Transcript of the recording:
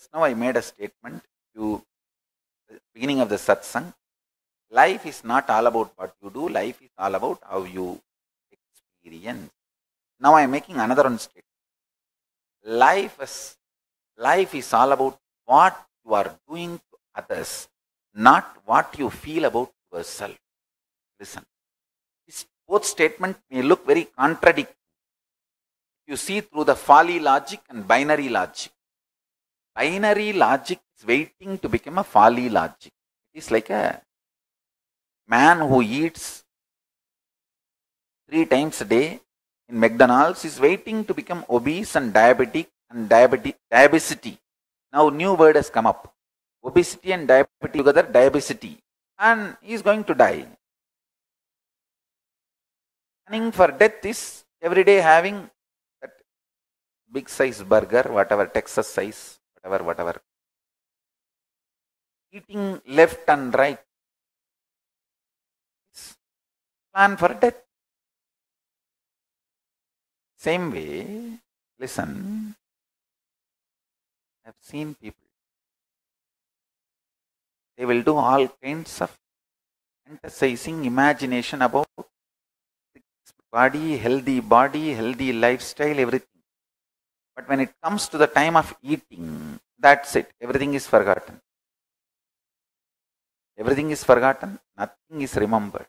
Just now I made a statement. to the beginning of the satsang. Life is not all about what you do. Life is all about how you experience. Now I am making another one statement. Life is life is all about what you are doing to others, not what you feel about yourself. Listen. This both statement may look very contradictory. You see through the folly logic and binary logic. Binary logic is waiting to become a folly logic. It is like a man who eats three times a day in McDonald's is waiting to become obese and diabetic and diabetic diabesity. Now new word has come up. Obesity and diabetes together, diabesity. And he is going to die. Planning for death is every day having that big size burger, whatever, Texas size, whatever, whatever. Eating left and right. Plan for death. Same way, listen, I've seen people. They will do all kinds of fantasizing imagination about body, healthy body, healthy lifestyle, everything. But when it comes to the time of eating, that's it. Everything is forgotten. Everything is forgotten, nothing is remembered.